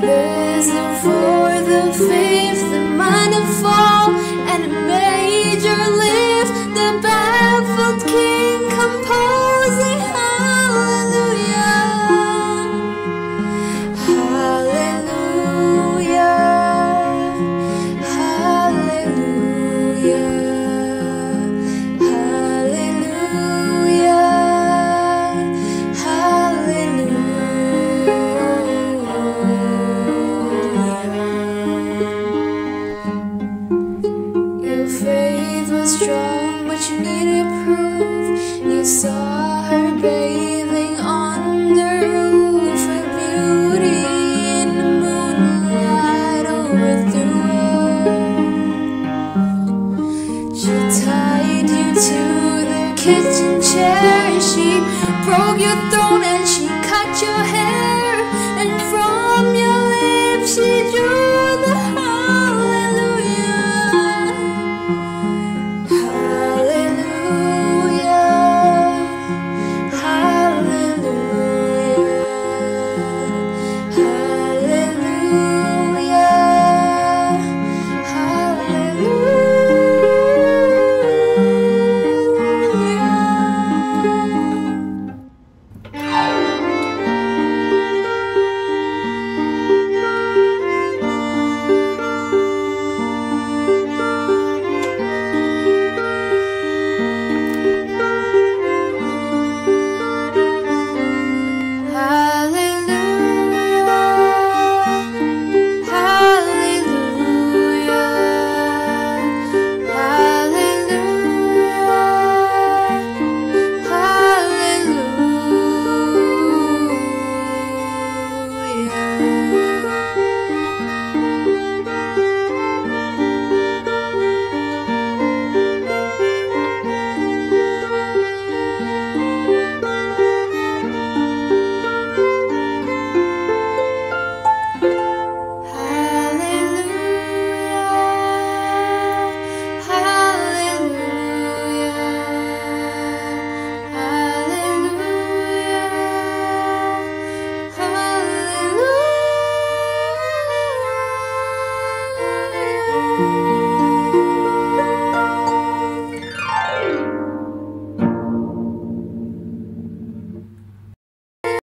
blessing for was strong, but you needed proof. You saw her bathing on the roof, her beauty in the moonlight overthrew. She tied you to the kitchen chair, she broke your throne.